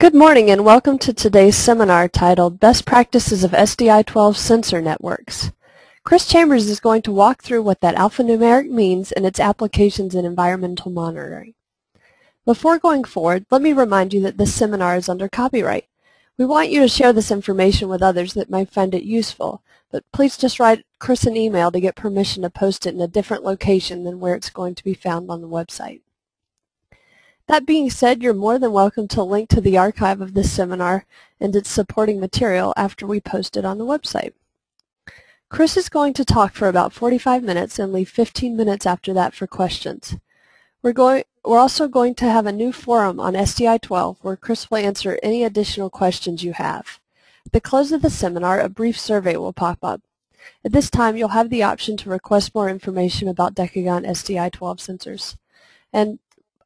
Good morning and welcome to today's seminar titled Best Practices of SDI-12 Sensor Networks. Chris Chambers is going to walk through what that alphanumeric means and its applications in environmental monitoring. Before going forward, let me remind you that this seminar is under copyright. We want you to share this information with others that might find it useful, but please just write Chris an email to get permission to post it in a different location than where it's going to be found on the website. That being said, you're more than welcome to link to the archive of this seminar and its supporting material after we post it on the website. Chris is going to talk for about 45 minutes and leave 15 minutes after that for questions. We're, going, we're also going to have a new forum on SDI-12 where Chris will answer any additional questions you have. At the close of the seminar, a brief survey will pop up. At this time, you'll have the option to request more information about Decagon SDI-12 sensors. And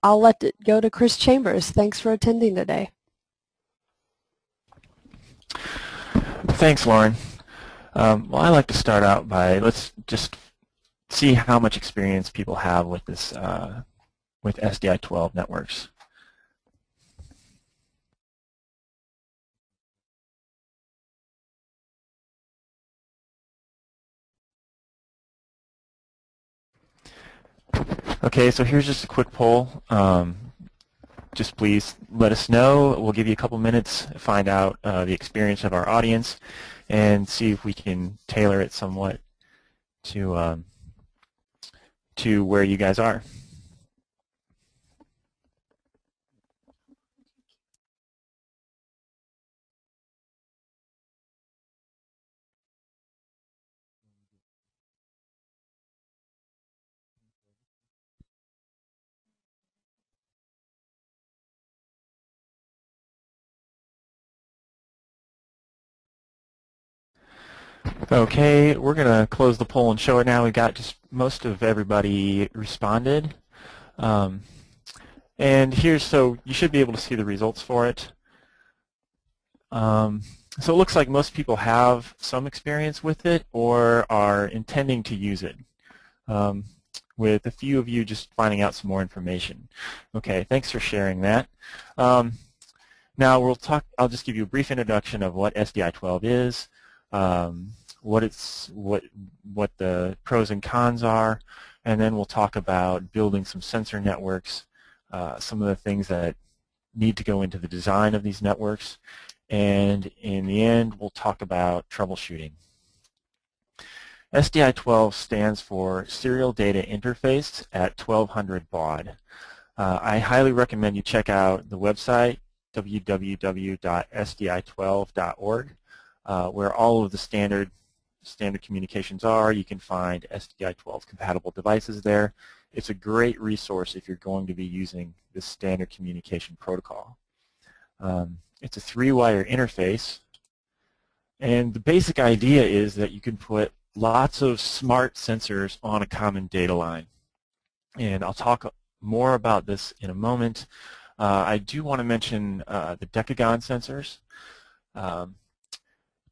I'll let it go to Chris Chambers. Thanks for attending today. Thanks, Lauren. Um, well, I like to start out by let's just see how much experience people have with this uh, with SDI-12 networks. Okay, so here's just a quick poll. Um, just please let us know. We'll give you a couple minutes, to find out uh, the experience of our audience, and see if we can tailor it somewhat to um, to where you guys are. Okay, we're going to close the poll and show it now. We got just most of everybody responded. Um, and here's, so you should be able to see the results for it. Um, so it looks like most people have some experience with it or are intending to use it. Um, with a few of you just finding out some more information. Okay, thanks for sharing that. Um, now we'll talk, I'll just give you a brief introduction of what SDI-12 is, um, what it's what what the pros and cons are, and then we'll talk about building some sensor networks, uh, some of the things that need to go into the design of these networks, and in the end we'll talk about troubleshooting. SDI-12 stands for Serial Data Interface at 1200 baud. Uh, I highly recommend you check out the website www.sdi12.org uh, where all of the standard standard communications are. You can find SDI-12 compatible devices there. It's a great resource if you're going to be using this standard communication protocol. Um, it's a three-wire interface, and the basic idea is that you can put lots of smart sensors on a common data line. And I'll talk more about this in a moment. Uh, I do want to mention uh, the Decagon sensors. Um,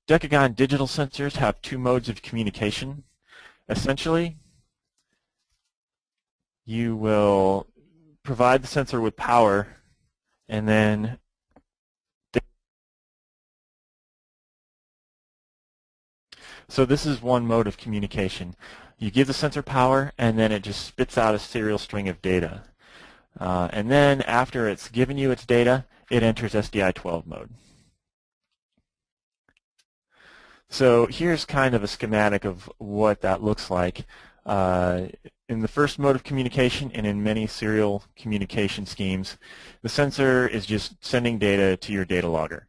Decagon digital sensors have two modes of communication. Essentially, you will provide the sensor with power and then So this is one mode of communication. You give the sensor power and then it just spits out a serial string of data. Uh, and then after it's given you its data, it enters SDI-12 mode. So here's kind of a schematic of what that looks like. Uh, in the first mode of communication and in many serial communication schemes, the sensor is just sending data to your data logger.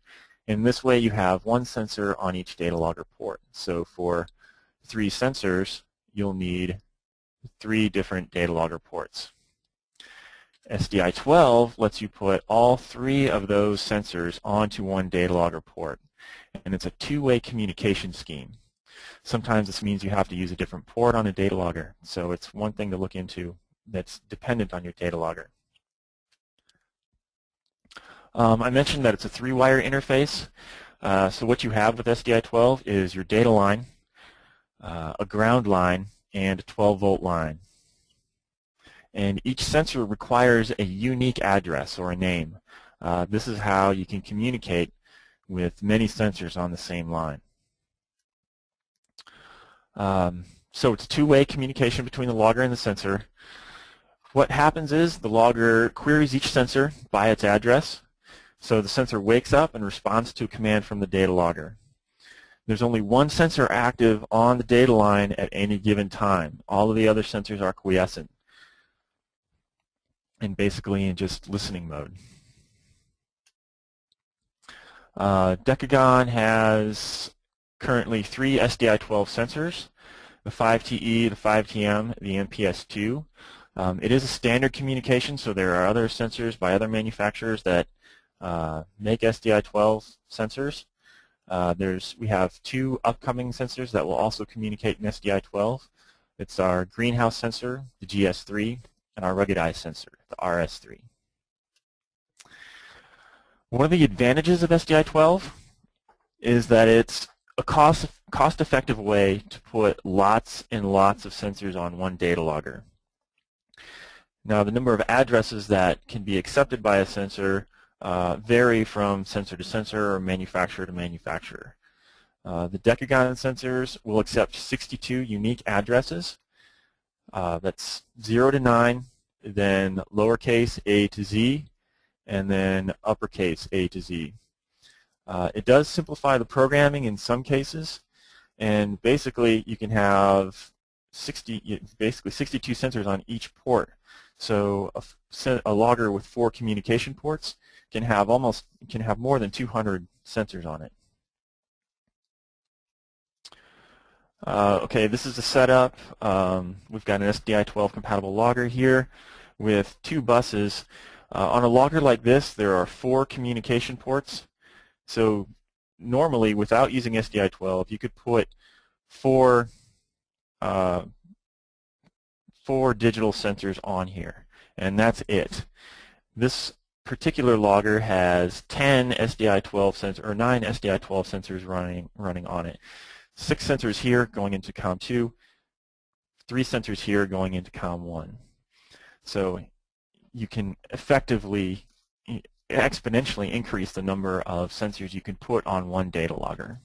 In this way, you have one sensor on each data logger port. So for three sensors, you'll need three different data logger ports. SDI-12 lets you put all three of those sensors onto one data logger port and it's a two-way communication scheme. Sometimes this means you have to use a different port on a data logger, so it's one thing to look into that's dependent on your data logger. Um, I mentioned that it's a three-wire interface. Uh, so what you have with SDI-12 is your data line, uh, a ground line, and a 12-volt line. And each sensor requires a unique address or a name. Uh, this is how you can communicate with many sensors on the same line. Um, so it's two-way communication between the logger and the sensor. What happens is the logger queries each sensor by its address. So the sensor wakes up and responds to a command from the data logger. There's only one sensor active on the data line at any given time. All of the other sensors are quiescent and basically in just listening mode. Uh, Decagon has currently three SDI-12 sensors, the 5TE, the 5TM, the MPS2. Um, it is a standard communication, so there are other sensors by other manufacturers that uh, make SDI-12 sensors. Uh, there's we have two upcoming sensors that will also communicate in SDI-12. It's our greenhouse sensor, the GS3, and our ruggedized sensor, the RS3. One of the advantages of SDI-12 is that it's a cost cost-effective way to put lots and lots of sensors on one data logger. Now the number of addresses that can be accepted by a sensor uh, vary from sensor to sensor or manufacturer to manufacturer. Uh, the Decagon sensors will accept 62 unique addresses. Uh, that's 0 to 9, then lowercase a to z, and then uppercase A to Z. Uh, it does simplify the programming in some cases, and basically you can have 60, basically 62 sensors on each port. So a, a logger with four communication ports can have almost can have more than 200 sensors on it. Uh, okay, this is the setup. Um, we've got an SDI-12 compatible logger here with two buses. Uh, on a logger like this, there are four communication ports. So normally, without using SDI-12, you could put four uh, four digital sensors on here, and that's it. This particular logger has 10 SDI-12 sensors, or 9 SDI-12 sensors running running on it. Six sensors here going into COM2, three sensors here going into COM1. So you can effectively exponentially increase the number of sensors you can put on one data logger.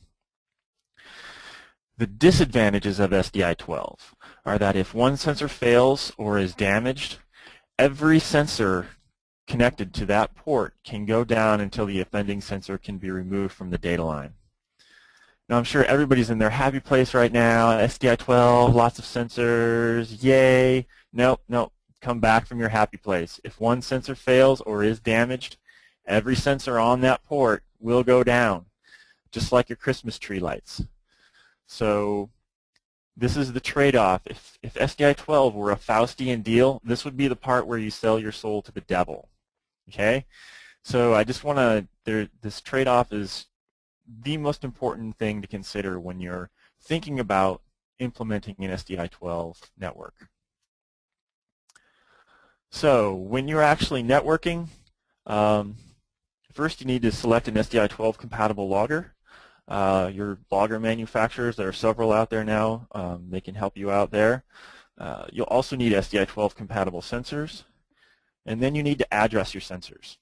The disadvantages of SDI-12 are that if one sensor fails or is damaged, every sensor connected to that port can go down until the offending sensor can be removed from the data line. Now I'm sure everybody's in their happy place right now, SDI-12, lots of sensors, yay. Nope, nope, come back from your happy place. If one sensor fails or is damaged, every sensor on that port will go down, just like your Christmas tree lights. So this is the trade-off. If, if SDI-12 were a Faustian deal, this would be the part where you sell your soul to the devil. Okay? So I just want to, this trade-off is the most important thing to consider when you're thinking about implementing an SDI-12 network. So when you're actually networking, um, first you need to select an SDI-12 compatible logger. Uh, your logger manufacturers, there are several out there now, um, they can help you out there. Uh, you'll also need SDI-12 compatible sensors, and then you need to address your sensors.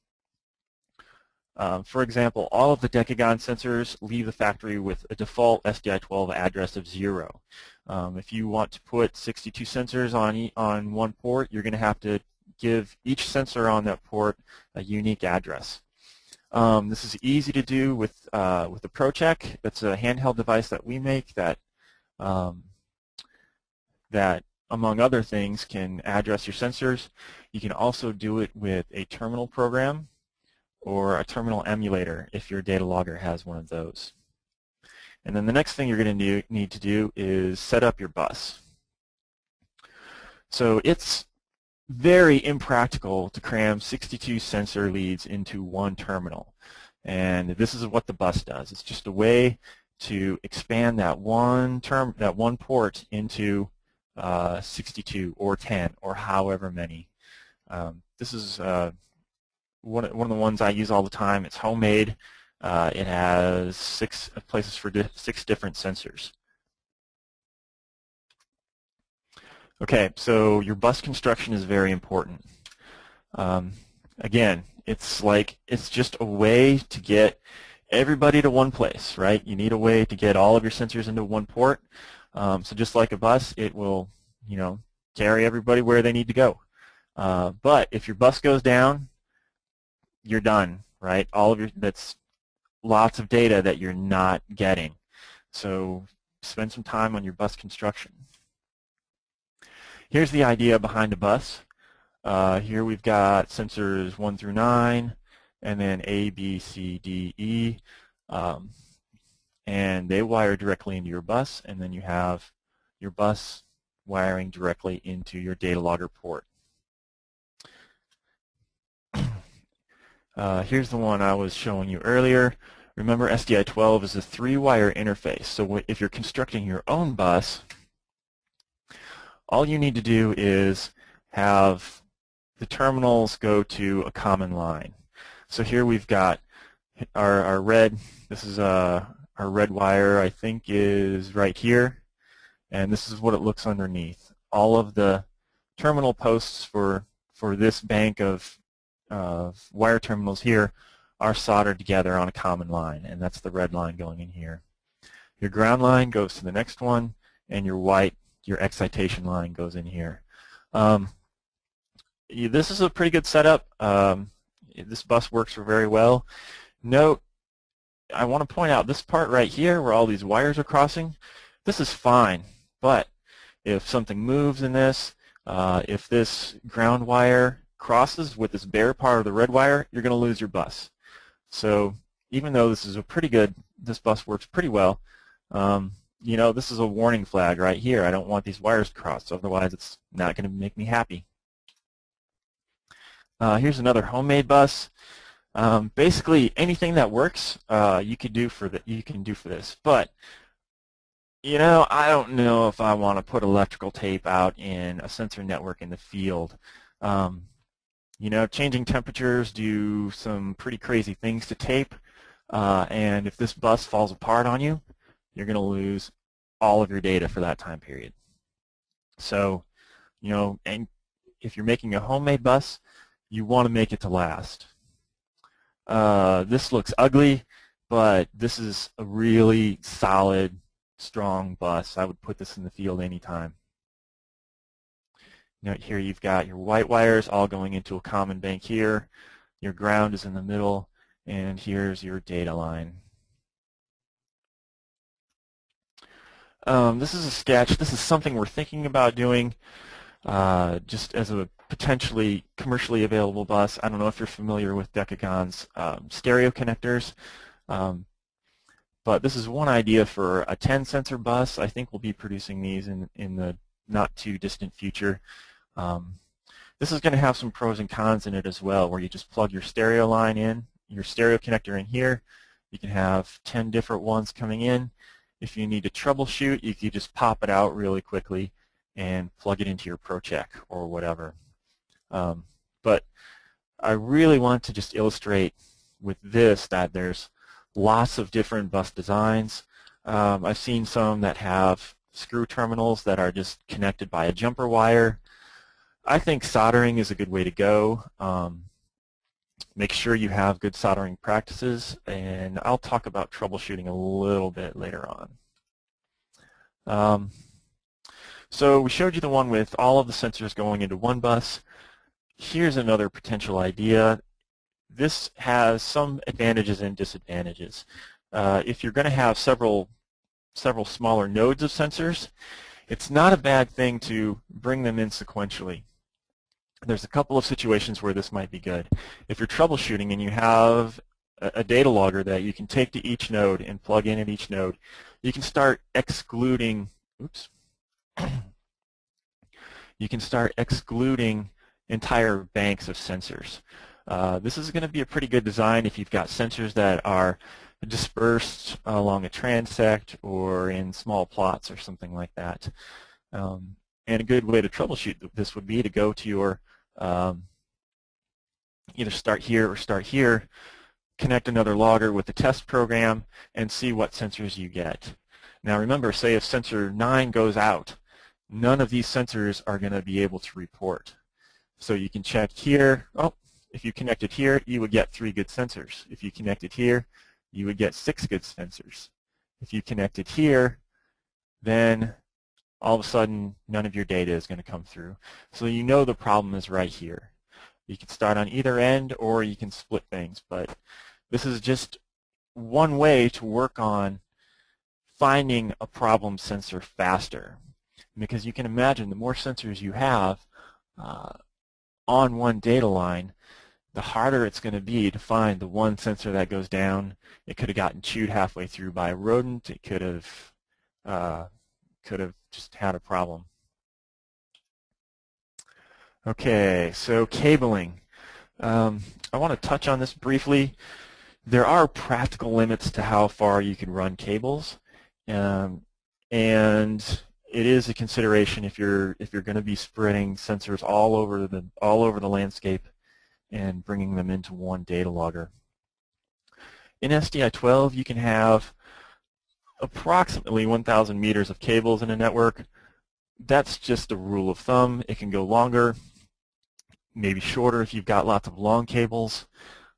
Um, for example, all of the Decagon sensors leave the factory with a default SDI-12 address of 0. Um, if you want to put 62 sensors on, e on one port, you're going to have to give each sensor on that port a unique address. Um, this is easy to do with uh, with the ProCheck. It's a handheld device that we make that um, that, among other things, can address your sensors. You can also do it with a terminal program or a terminal emulator if your data logger has one of those. And then the next thing you're going to need to do is set up your bus. So it's very impractical to cram 62 sensor leads into one terminal. And this is what the bus does. It's just a way to expand that one term, that one port into uh, 62 or 10 or however many. Um, this is uh, one, one of the ones I use all the time. It's homemade. Uh, it has six places for di six different sensors. Okay, so your bus construction is very important. Um, again, it's like it's just a way to get everybody to one place, right? You need a way to get all of your sensors into one port. Um, so just like a bus, it will, you know, carry everybody where they need to go. Uh, but if your bus goes down, you're done, right? All of your that's lots of data that you're not getting. So spend some time on your bus construction. Here's the idea behind a bus. Uh, here we've got sensors 1 through 9, and then A, B, C, D, E. Um, and they wire directly into your bus, and then you have your bus wiring directly into your data logger port. Uh, here's the one I was showing you earlier. Remember SDI-12 is a three-wire interface. So if you're constructing your own bus, all you need to do is have the terminals go to a common line. So here we've got our, our red, this is uh, our red wire I think is right here, and this is what it looks underneath. All of the terminal posts for, for this bank of uh, wire terminals here are soldered together on a common line, and that's the red line going in here. Your ground line goes to the next one, and your white, your excitation line goes in here. Um, this is a pretty good setup. Um, this bus works very well. Note, I want to point out this part right here where all these wires are crossing, this is fine, but if something moves in this, uh, if this ground wire crosses with this bare part of the red wire, you're going to lose your bus. So even though this is a pretty good, this bus works pretty well, um, you know, this is a warning flag right here. I don't want these wires crossed, otherwise it's not going to make me happy. Uh, here's another homemade bus. Um, basically, anything that works, uh, you can do for the, you can do for this. But you know, I don't know if I want to put electrical tape out in a sensor network in the field. Um, you know, changing temperatures do some pretty crazy things to tape, uh, and if this bus falls apart on you, you're going to lose all of your data for that time period. So, you know, and if you're making a homemade bus, you want to make it to last. Uh, this looks ugly, but this is a really solid, strong bus. I would put this in the field anytime. Note here you've got your white wires all going into a common bank here. Your ground is in the middle, and here's your data line. Um, this is a sketch. This is something we're thinking about doing uh, just as a potentially commercially available bus. I don't know if you're familiar with Decagon's um, stereo connectors, um, but this is one idea for a 10 sensor bus. I think we'll be producing these in, in the not too distant future. Um, this is going to have some pros and cons in it as well, where you just plug your stereo line in, your stereo connector in here. You can have 10 different ones coming in. If you need to troubleshoot, you can just pop it out really quickly and plug it into your ProCheck or whatever. Um, but I really want to just illustrate with this that there's lots of different bus designs. Um, I've seen some that have screw terminals that are just connected by a jumper wire. I think soldering is a good way to go. Um, make sure you have good soldering practices, and I'll talk about troubleshooting a little bit later on. Um, so we showed you the one with all of the sensors going into one bus. Here's another potential idea. This has some advantages and disadvantages. Uh, if you're going to have several several smaller nodes of sensors, it's not a bad thing to bring them in sequentially. There's a couple of situations where this might be good. If you're troubleshooting and you have a, data logger that you can take to each node and plug in at each node, you can start excluding, oops, you can start excluding entire banks of sensors. Uh, this is going to be a pretty good design if you've got sensors that are dispersed along a transect or in small plots or something like that. Um, and a good way to troubleshoot this would be to go to your um, either start here or start here, connect another logger with the test program, and see what sensors you get. Now remember, say if sensor 9 goes out, none of these sensors are going to be able to report. So you can check here. Oh, If you connected here, you would get three good sensors. If you connected here, you would get six good sensors. If you connected here, then all of a sudden none of your data is going to come through. So you know the problem is right here. You can start on either end or you can split things, but this is just one way to work on finding a problem sensor faster. Because you can imagine the more sensors you have uh, on one data line, the harder it's going to be to find the one sensor that goes down. It could have gotten chewed halfway through by a rodent. It could have uh, could have just had a problem. Okay, so cabling. Um, I want to touch on this briefly. There are practical limits to how far you can run cables, um, and it is a consideration if you're if you're going to be spreading sensors all over the all over the landscape and bringing them into one data logger. In SDI-12, you can have approximately 1,000 meters of cables in a network. That's just a rule of thumb. It can go longer, maybe shorter if you've got lots of long cables.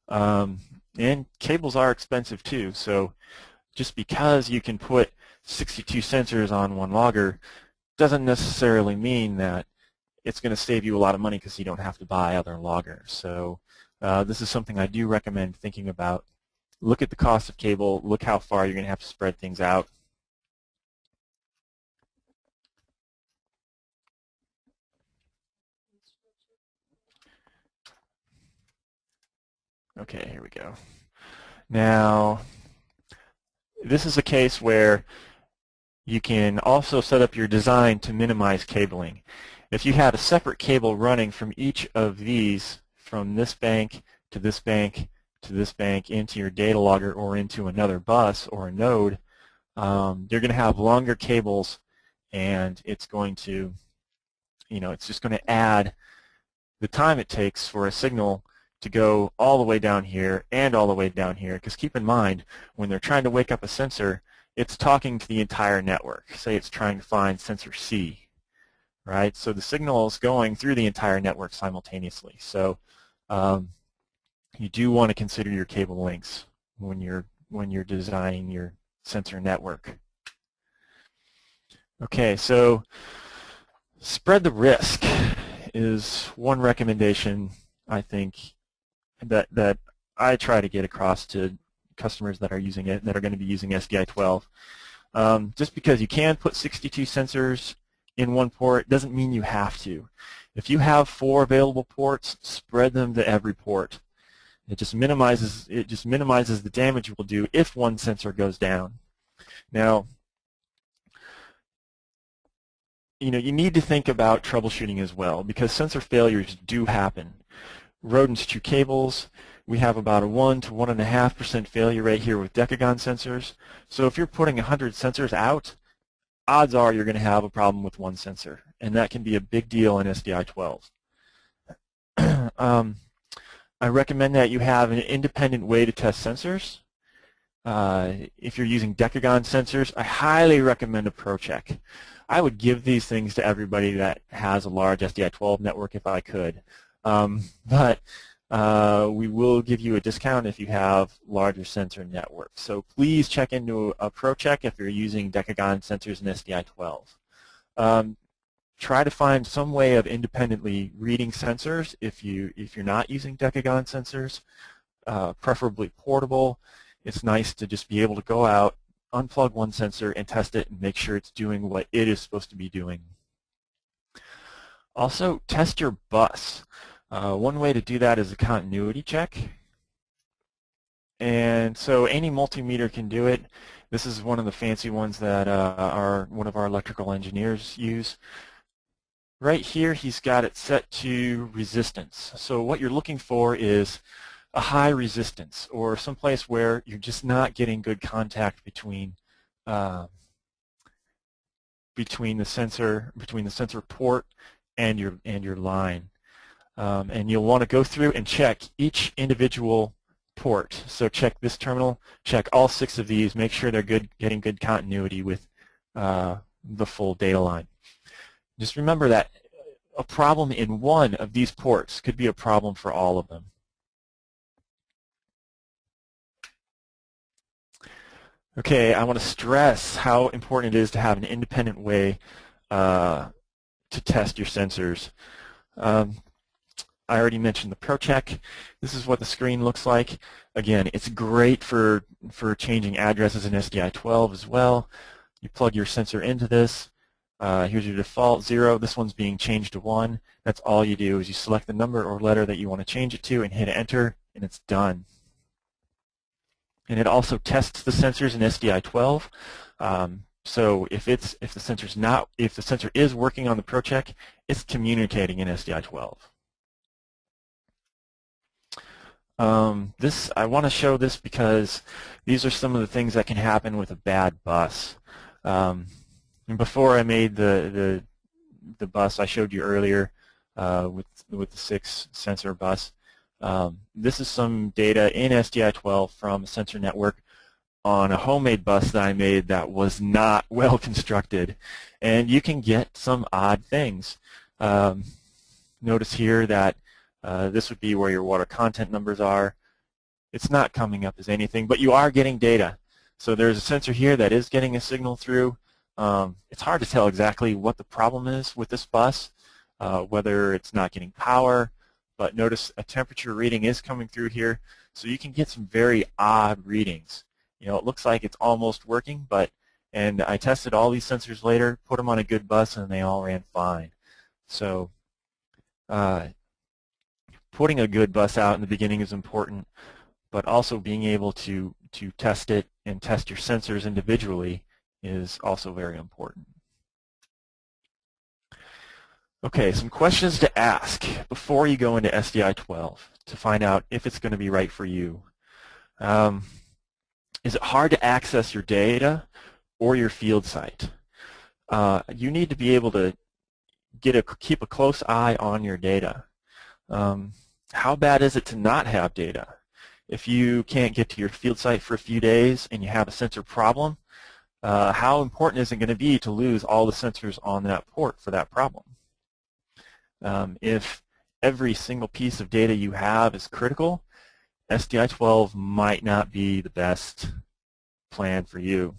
Um, and cables are expensive too, so just because you can put 62 sensors on one logger doesn't necessarily mean that it's going to save you a lot of money because you don't have to buy other loggers. So uh, this is something I do recommend thinking about. Look at the cost of cable. Look how far you're going to have to spread things out. Okay, here we go. Now, this is a case where you can also set up your design to minimize cabling. If you had a separate cable running from each of these, from this bank to this bank to this bank into your data logger or into another bus or a node, um, you're going to have longer cables and it's going to, you know, it's just going to add the time it takes for a signal to go all the way down here and all the way down here. Because keep in mind, when they're trying to wake up a sensor, it's talking to the entire network. Say it's trying to find sensor C right? So the signal is going through the entire network simultaneously. So um, you do want to consider your cable lengths when you're when you're designing your sensor network. Okay, so spread the risk is one recommendation I think that that I try to get across to customers that are using it that are going to be using SDI 12. Um, just because you can put 62 sensors in one port doesn't mean you have to. If you have four available ports, spread them to every port. It just minimizes it just minimizes the damage will do if one sensor goes down. Now, you know, you need to think about troubleshooting as well because sensor failures do happen. Rodents chew cables. We have about a 1 to 1.5% failure rate here with Decagon sensors. So if you're putting 100 sensors out, odds are you're going to have a problem with one sensor, and that can be a big deal in SDI 12. um, I recommend that you have an independent way to test sensors. Uh, if you're using Decagon sensors, I highly recommend a ProCheck. I would give these things to everybody that has a large SDI-12 network if I could. Um, but uh, we will give you a discount if you have larger sensor networks. So please check into a ProCheck if you're using Decagon sensors in SDI-12. Um, try to find some way of independently reading sensors if, you, if you're not using Decagon sensors, uh, preferably portable. It's nice to just be able to go out, unplug one sensor, and test it and make sure it's doing what it is supposed to be doing. Also, test your bus. Uh, one way to do that is a continuity check. And so any multimeter can do it. This is one of the fancy ones that uh, our one of our electrical engineers use. Right here, he's got it set to resistance. So what you're looking for is a high resistance or someplace where you're just not getting good contact between uh, between the sensor between the sensor port and your and your line. Um, and you'll want to go through and check each individual port. So check this terminal, check all six of these, make sure they're good, getting good continuity with uh, the full data line. Just remember that a problem in one of these ports could be a problem for all of them. Okay, I want to stress how important it is to have an independent way uh, to test your sensors. Um, I already mentioned the ProCheck. This is what the screen looks like. Again, it's great for, for changing addresses in SDI-12 as well. You plug your sensor into this. Uh, here's your default, 0. This one's being changed to 1. That's all you do is you select the number or letter that you want to change it to and hit enter, and it's done and it also tests the sensors in SDI-12. Um, so if it's if the sensor's not if the sensor is working on the ProCheck, it's communicating in SDI-12. Um, this I want to show this because these are some of the things that can happen with a bad bus. Um, and before I made the the the bus I showed you earlier uh, with with the six sensor bus, um, this is some data in SDI-12 from a sensor network on a homemade bus that I made that was not well constructed. And you can get some odd things. Um, notice here that uh, this would be where your water content numbers are. It's not coming up as anything, but you are getting data. So there's a sensor here that is getting a signal through. Um, it's hard to tell exactly what the problem is with this bus, uh, whether it's not getting power, but notice a temperature reading is coming through here, so you can get some very odd readings. You know, it looks like it's almost working, but and I tested all these sensors later, put them on a good bus, and they all ran fine. So uh, putting a good bus out in the beginning is important, but also being able to, to test it and test your sensors individually is also very important. Okay, some questions to ask before you go into SDI-12 to find out if it's going to be right for you. Um, is it hard to access your data or your field site? Uh, you need to be able to get a keep a close eye on your data. Um, how bad is it to not have data? If you can't get to your field site for a few days and you have a sensor problem, uh, how important is it going to be to lose all the sensors on that port for that problem? Um, if every single piece of data you have is critical, SDI-12 might not be the best plan for you.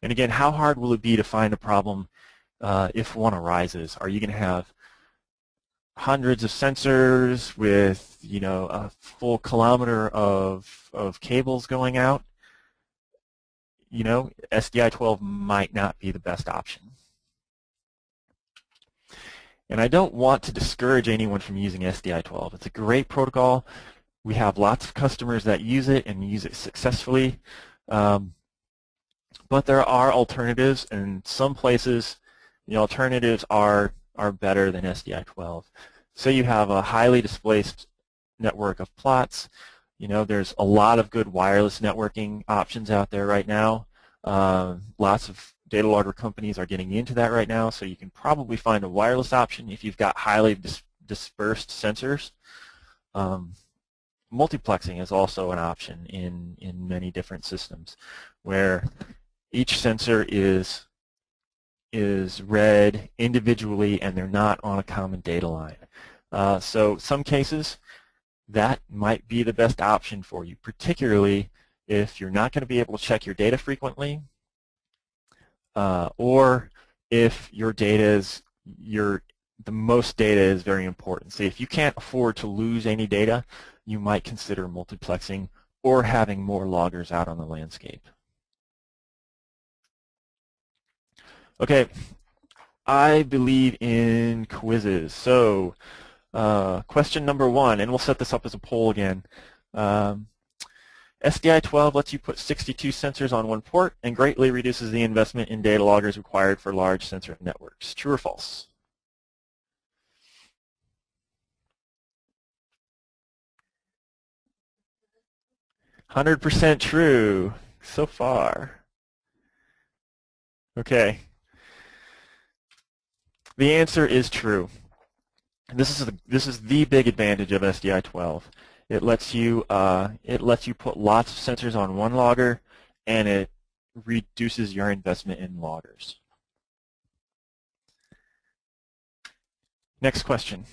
And again, how hard will it be to find a problem uh, if one arises? Are you going to have hundreds of sensors with you know a full kilometer of of cables going out? You know, SDI-12 might not be the best option. And I don't want to discourage anyone from using SDI-12. It's a great protocol. We have lots of customers that use it and use it successfully. Um, but there are alternatives, and some places the alternatives are, are better than SDI-12. Say you have a highly displaced network of plots. You know, there's a lot of good wireless networking options out there right now. Uh, lots of data logger companies are getting into that right now, so you can probably find a wireless option if you've got highly dis dispersed sensors. Um, multiplexing is also an option in, in many different systems where each sensor is is read individually and they're not on a common data line. Uh, so some cases that might be the best option for you, particularly if you're not going to be able to check your data frequently uh, or if your data is your the most data is very important. So if you can't afford to lose any data, you might consider multiplexing or having more loggers out on the landscape. Okay, I believe in quizzes. So uh, question number one, and we'll set this up as a poll again. Um, SDI-12 lets you put 62 sensors on one port and greatly reduces the investment in data loggers required for large sensor networks. True or false? Hundred percent true so far. Okay. The answer is true. This is the, this is the big advantage of SDI-12. It lets you uh, it lets you put lots of sensors on one logger, and it reduces your investment in loggers. Next question.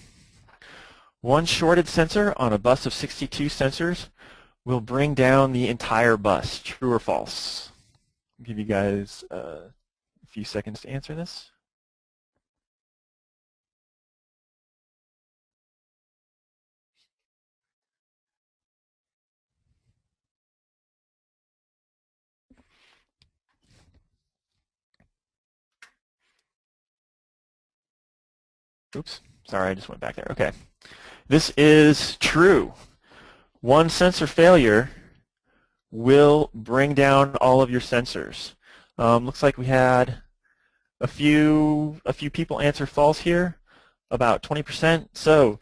One shorted sensor on a bus of 62 sensors will bring down the entire bus. True or false? give you guys uh, a few seconds to answer this. Oops, sorry, I just went back there. Okay. This is true. One sensor failure will bring down all of your sensors. Um, looks like we had a few a few people answer false here, about 20%. So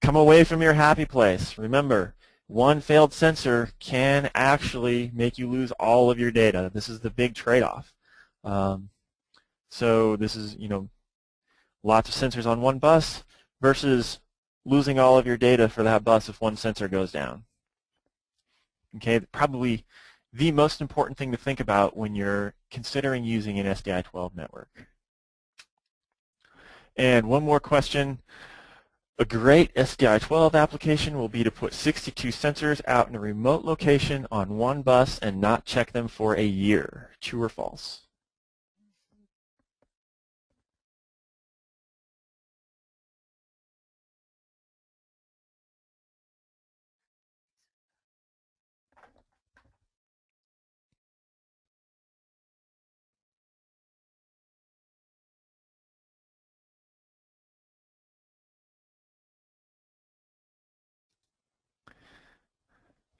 come away from your happy place. Remember, one failed sensor can actually make you lose all of your data. This is the big trade-off. Um, so this is, you know, lots of sensors on one bus versus losing all of your data for that bus if one sensor goes down. Okay, probably the most important thing to think about when you're considering using an SDI-12 network. And one more question. A great SDI-12 application will be to put 62 sensors out in a remote location on one bus and not check them for a year. True or false?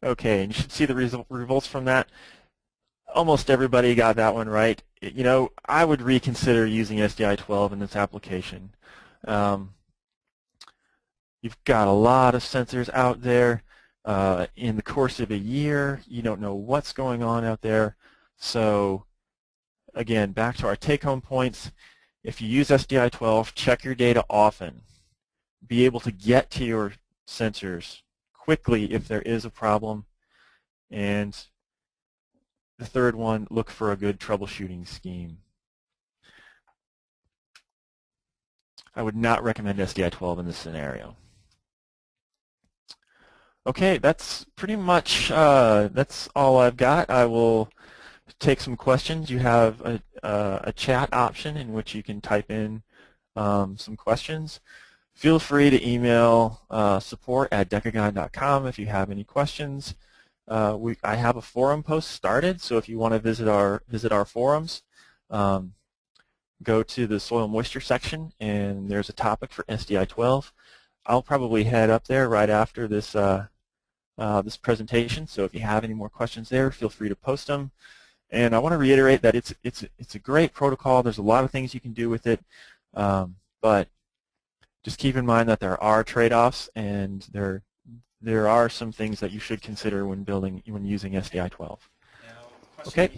Okay, and you should see the results from that. Almost everybody got that one right. You know, I would reconsider using SDI-12 in this application. Um, you've got a lot of sensors out there. Uh, in the course of a year, you don't know what's going on out there. So again, back to our take-home points. If you use SDI-12, check your data often. Be able to get to your sensors quickly if there is a problem. And the third one, look for a good troubleshooting scheme. I would not recommend SDI-12 in this scenario. Okay, that's pretty much, uh, that's all I've got. I will take some questions. You have a, uh, a chat option in which you can type in um, some questions. Feel free to email uh, support at decagon.com if you have any questions. Uh, we, I have a forum post started, so if you want to visit our visit our forums, um, go to the soil moisture section, and there's a topic for SDI-12. I'll probably head up there right after this uh, uh, this presentation. So if you have any more questions there, feel free to post them. And I want to reiterate that it's it's it's a great protocol. There's a lot of things you can do with it, um, but just keep in mind that there are trade-offs and there there are some things that you should consider when building when using SDI-12. Now, okay.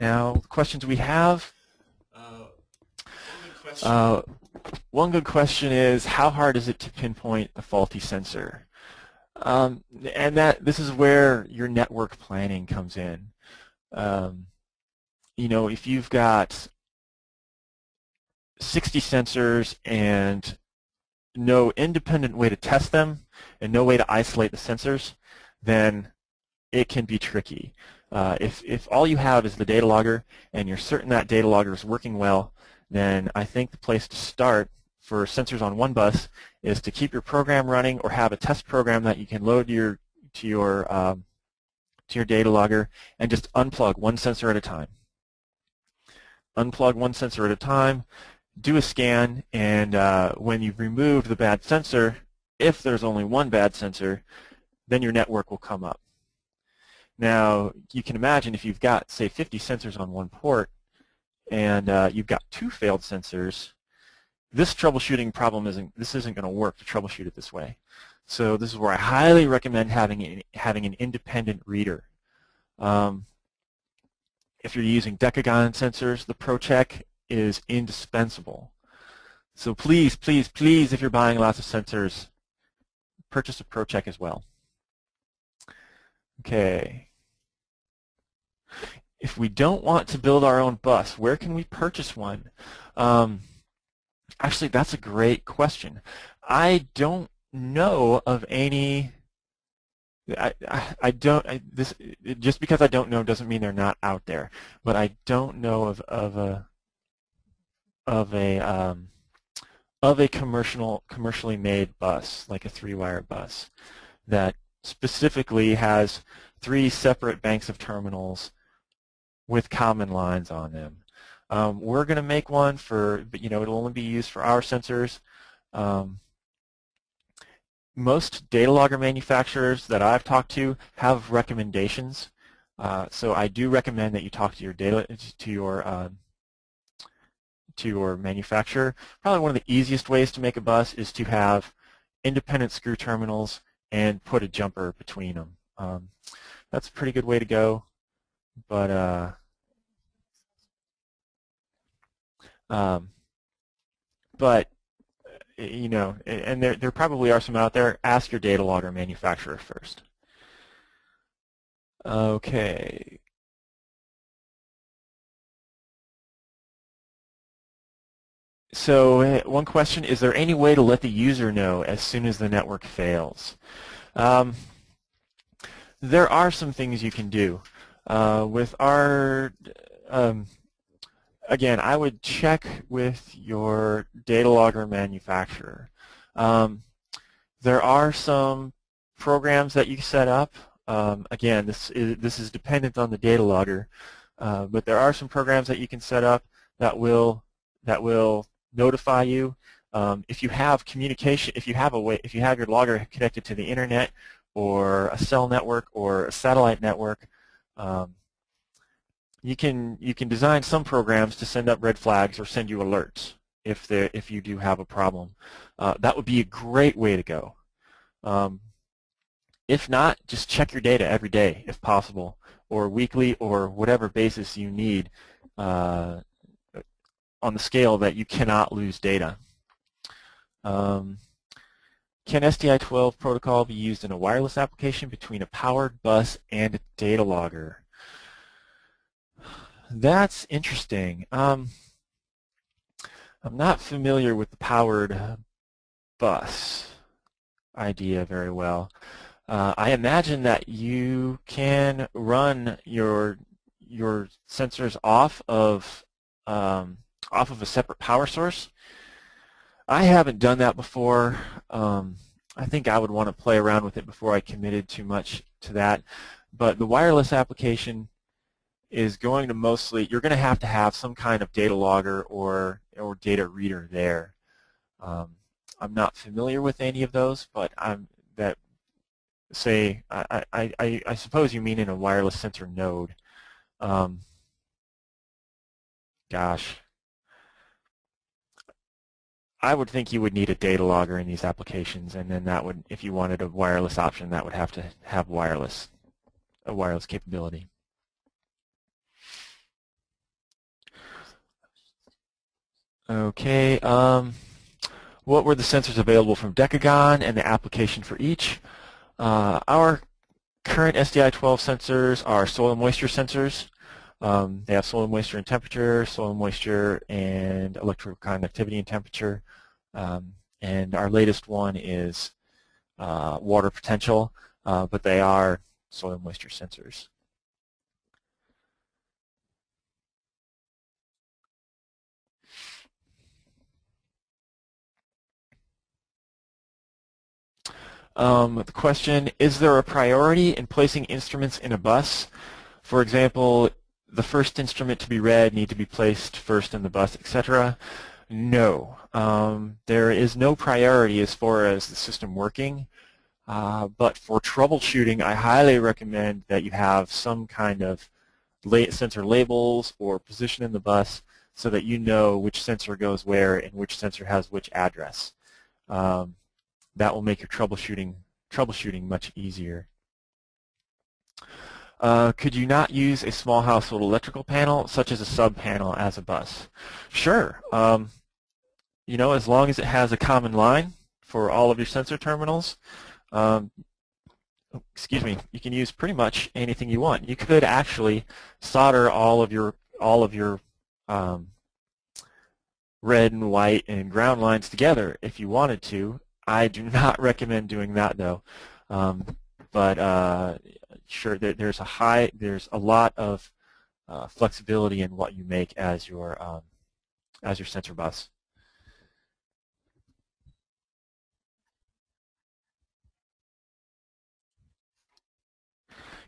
Now, questions we have. Uh, one, good uh, one good question is how hard is it to pinpoint a faulty sensor? Um, and that this is where your network planning comes in. Um, you know, if you've got 60 sensors and no independent way to test them and no way to isolate the sensors, then it can be tricky. Uh, if, if all you have is the data logger and you're certain that data logger is working well, then I think the place to start for sensors on one bus is to keep your program running or have a test program that you can load your to your um, to your data logger and just unplug one sensor at a time. Unplug one sensor at a time, do a scan, and uh, when you've removed the bad sensor, if there's only one bad sensor, then your network will come up. Now, you can imagine if you've got, say, 50 sensors on one port, and uh, you've got two failed sensors, this troubleshooting problem isn't, this isn't going to work to troubleshoot it this way. So this is where I highly recommend having, having an independent reader. Um, if you're using Decagon sensors, the ProCheck is indispensable. So please, please, please, if you're buying lots of sensors, purchase a ProCheck as well. Okay. If we don't want to build our own bus, where can we purchase one? Um, actually, that's a great question. I don't know of any I, I, I don't I, this just because I don't know doesn't mean they're not out there, but I don't know of of a of a um, of a commercial commercially made bus like a three-wire bus that specifically has three separate banks of terminals with common lines on them. Um, we're going to make one for, but you know, it'll only be used for our sensors. Um, most data logger manufacturers that I've talked to have recommendations. Uh, so I do recommend that you talk to your data to your uh, to your manufacturer. Probably one of the easiest ways to make a bus is to have independent screw terminals and put a jumper between them. Um, that's a pretty good way to go, but uh, um, but you know, and there, there probably are some out there, ask your data logger manufacturer first. Okay. So eh, one question, is there any way to let the user know as soon as the network fails? Um, there are some things you can do. Uh, with our um, again, I would check with your data logger manufacturer. Um, there are some programs that you set up. Um, again, this is, this is dependent on the data logger, uh, but there are some programs that you can set up that will that will notify you um, if you have communication. If you have a way, if you have your logger connected to the internet or a cell network or a satellite network, um, you can you can design some programs to send up red flags or send you alerts if there if you do have a problem. Uh, that would be a great way to go. Um, if not, just check your data every day if possible, or weekly, or whatever basis you need uh, on the scale that you cannot lose data. Um, can SDI-12 protocol be used in a wireless application between a powered bus and a data logger? That's interesting. Um, I'm not familiar with the powered bus idea very well. Uh, I imagine that you can run your your sensors off of um, off of a separate power source. I haven't done that before. Um, I think I would want to play around with it before I committed too much to that. But the wireless application is going to mostly, you're going to have to have some kind of data logger or, or data reader there. Um, I'm not familiar with any of those, but I'm that say, I, I, I, I suppose you mean in a wireless sensor node. Um, gosh. I would think you would need a data logger in these applications, and then that would, if you wanted a wireless option, that would have to have wireless, a wireless capability. Okay, um, what were the sensors available from Decagon and the application for each? Uh, our current SDI-12 sensors are soil moisture sensors. Um, they have soil moisture and temperature, soil moisture and electrical conductivity and temperature. Um, and our latest one is uh, water potential, uh, but they are soil moisture sensors. Um, the question, is there a priority in placing instruments in a bus? For example, the first instrument to be read need to be placed first in the bus, etc. No. Um, there is no priority as far as the system working. Uh, but for troubleshooting, I highly recommend that you have some kind of sensor labels or position in the bus so that you know which sensor goes where and which sensor has which address. Um, that will make your troubleshooting troubleshooting much easier. Uh, could you not use a small household electrical panel, such as a sub panel, as a bus? Sure. Um, you know, as long as it has a common line for all of your sensor terminals, um, excuse me, you can use pretty much anything you want. You could actually solder all of your all of your um, red and white and ground lines together if you wanted to, I do not recommend doing that though. Um, but uh, sure, there, there's a high, there's a lot of uh, flexibility in what you make as your um, as your sensor bus.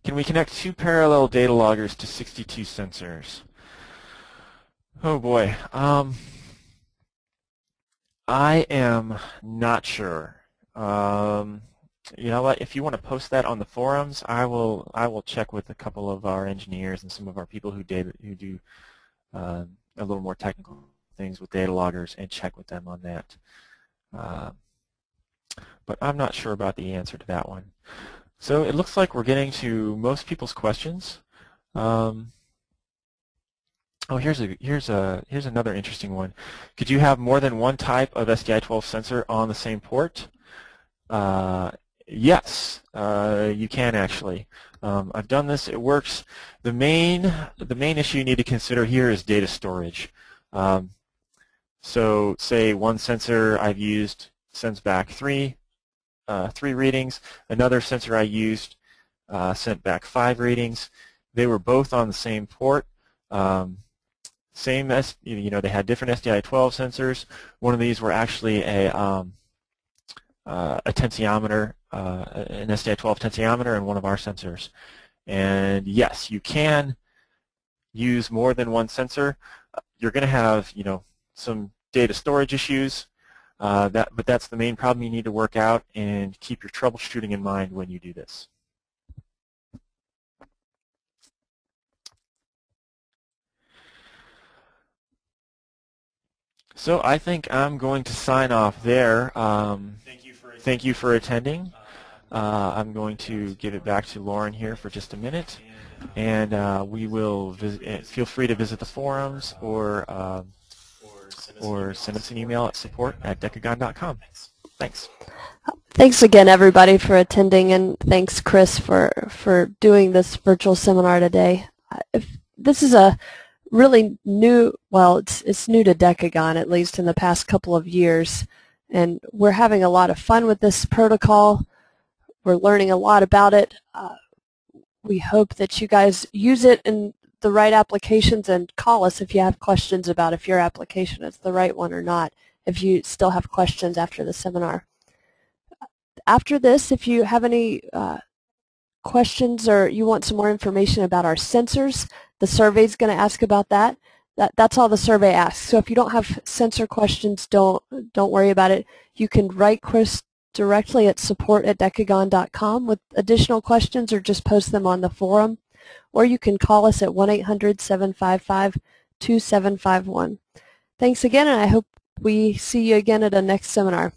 Can we connect two parallel data loggers to 62 sensors? Oh boy. Um, I am not sure. Um, you know what? If you want to post that on the forums, I will. I will check with a couple of our engineers and some of our people who data who do uh, a little more technical things with data loggers and check with them on that. Uh, but I'm not sure about the answer to that one. So it looks like we're getting to most people's questions. Um, oh, here's a here's a here's another interesting one. Could you have more than one type of SDI-12 sensor on the same port? Uh, yes, uh, you can actually. Um, I've done this. It works. The main the main issue you need to consider here is data storage. Um, so say one sensor I've used sends back three uh, three readings. Another sensor I used uh, sent back five readings. They were both on the same port. Um, same, S, you know, they had different SDI-12 sensors. One of these were actually a, um, uh, a tensiometer, uh, an SDI-12 tensiometer, and one of our sensors. And yes, you can use more than one sensor. You're going to have, you know, some data storage issues. Uh, that, but that's the main problem you need to work out and keep your troubleshooting in mind when you do this. So I think I'm going to sign off there. Um, Thank you for thank you for attending. Uh, Uh, I'm going to give it back to Lauren here for just a minute, and uh, we will visit, uh, feel free to visit the forums or um, or send us an email. at support at decagon.com. Thanks. Thanks. Thanks again, everybody, for attending, and thanks, Chris, for, for doing this virtual seminar today. Uh, If this is a really new, well, it's, it's new to Decagon, at least in the past couple of years, and we're having a lot of fun with this protocol. We're learning a lot about it. Uh, we hope that you guys use it in the right applications and call us if you have questions about if your application is the right one or not, if you still have questions after the seminar after this, if you have any uh, questions or you want some more information about our sensors, the survey is going to ask about that. That that's all the survey asks. So if you don't have sensor questions, don't don't worry about it. You can write Chris directly at support at decagon.com with additional questions or just post them on the forum. Or you can call us at 1-800-755-2751. Thanks again, and I hope we see you again at a next seminar.